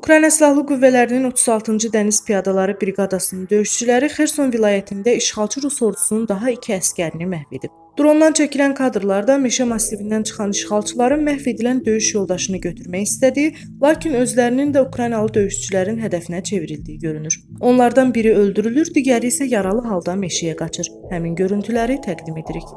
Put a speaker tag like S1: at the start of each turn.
S1: Ukrayna Silahlı Qüvvələrinin 36-cı Dəniz Piyadaları Briqadasının döyüşçüləri Xerson vilayətində işğalçı Rus ordusunun daha 2 əskərini məhv edib. Drondan çəkilən kadrlarda meşə massivindən çıxan işğalçıların məhv edilən döyüş yoldaşını götürmək istədiyi, lakin özlərinin də Ukraynalı döyüşçülərin hədəfinə çevrildiyi görünür. Onlardan biri öldürülür, digəri isə yaralı halda meşəyə qaçır. Həmin görüntüləri təqdim edirik.